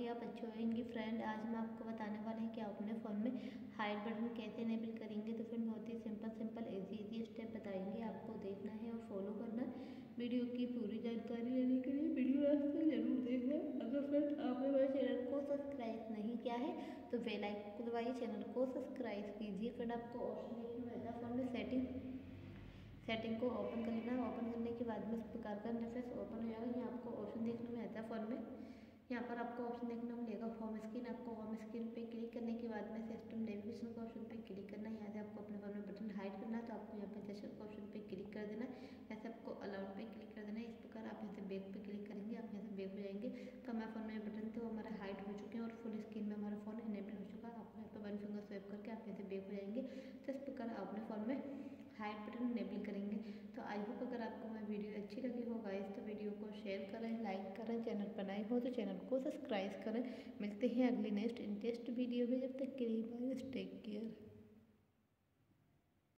कि आप अच्छे होंगे फ्रेंड आज हम आपको बताने वाले हैं कि आप अपने फ़ोन में हाइड बटन कैसे इनेबल करेंगे। तो फ्रेंड बहुत ही simple simple easy easy step बताएँगे। आपको देखना है और फॉलो करना। वीडियो की पूरी जानकारी लेने के लिए वीडियो आपको ज़रूर देखना। अगर फ्रेंड आपने हमारे चैनल को सब्सक्राइब नहीं किया है तो बेल आइकन को दबाइए। चैनल को सब्सक्राइब कीजिए। फ्रेंड आपको ऑप्शन देखने मिलता फ़ोन में सेटिंग सेटिंग को ओपन कर लेना। ओपन करने के बाद में इस प्रकार का इंटरफेस ओपन हो जाएगा। यहाँ आपको ऑप्शन देखने में आता है। यहाँ पर आपको ऑप्शन देखने को मिलेगा होम स्क्रीन आपको होम स्क्रीन पे क्लिक करने के बाद में सिस्टम नेविगेशन का ऑप्शन पे क्लिक करना है। यहाँ से आपको अपने फ़ोन में बटन हाइड करना है तो आपको यहाँ पे सेशन का ऑप्शन पे क्लिक कर देना ऐसे आपको अलाउड पे क्लिक कर देना है। इस प्रकार आप यहाँ से बैक पे क्लिक करेंगे, आप यहाँ से बैक हो जाएँगे। तो हमारे फ़ोन में बटन थे वो हमारे हाइड हो चुके हैं और फुल स्क्रीन में हमारा फ़ोन इनेबल हो चुका है। आपको यहाँ पे वन फिंगर स्वेप करके आप यहाँ से बैक हो जाएँगे। तो इस प्रकार आप अपने फ़ोन में हाइड बटन इनेबल करेंगे। तो आई होप अगर आपको मेरी वीडियो अच्छी लगी हो गाइस तो वीडियो को शेयर करें लाइक करें चैनल पर हो तो चैनल को सब्सक्राइब करें। मिलते हैं अगली नेक्स्ट इंटरेस्ट वीडियो में। जब तक के लिए बाय टेक केयर